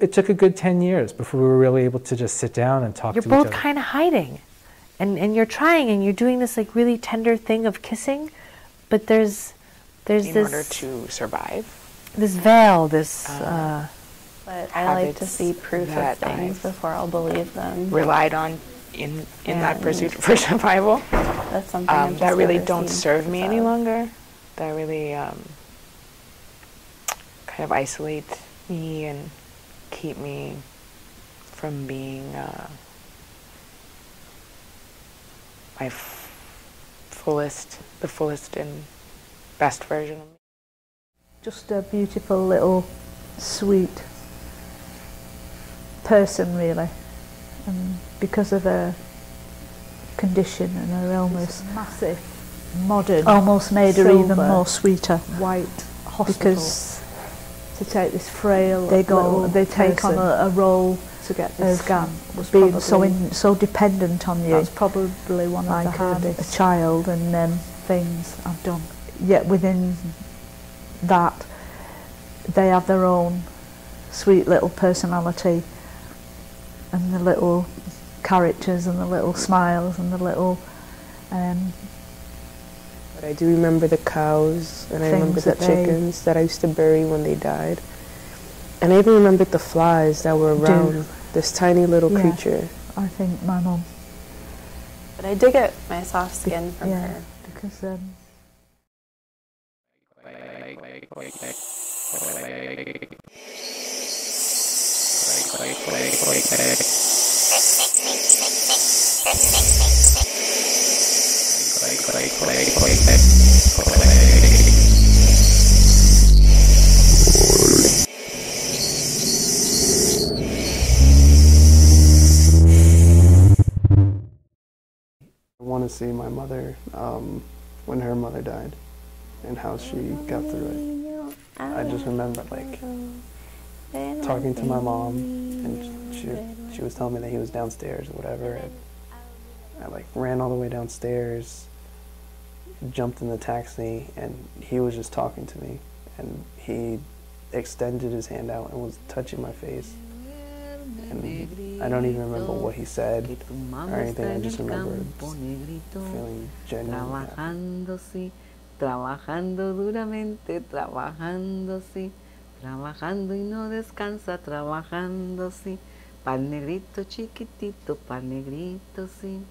it took a good 10 years before we were really able to just sit down and talk You're to both kind of hiding. And, and you're trying and you're doing this like really tender thing of kissing, but there's there's in this order to survive. this veil, this uh, But I like to see proof of things I've before I'll believe them. relied on in in that pursuit for survival That's something um, that really don't serve me any longer. That really um, kind of isolate me and keep me from being uh, my f- fullest, the fullest and best version of me. Just a beautiful little sweet person really. And because of her condition and her illness. Massive, modern, almost made her even more sweeter. White. Hospital. because to take this frail they go they take on a, a role to get this scan was being so in, so dependent on you that's probably one of like the a, a child and um, things I've done. yet within that they have their own sweet little personality and the little characters and the little smiles and the little um, But I do remember the cows and I remember the that chickens that I used to bury when they died. And I even remembered the flies that were around this tiny little Yeah. creature. I think my mom. But I did get my soft skin from yeah her. because um, I want to see my mother um, when her mother died and how she got through it. I just remember like talking to my mom and she she was telling me that he was downstairs or whatever and I like ran all the way downstairs, jumped in the taxi and he was just talking to me and he extended his hand out and was touching my face. And I don't even remember what he said or anything. I just remember feeling genuine. Trabajando, duramente, trabajando, sí, trabajando y no descansa, trabajando, sí, pal negrito chiquitito, pal negrito, sí.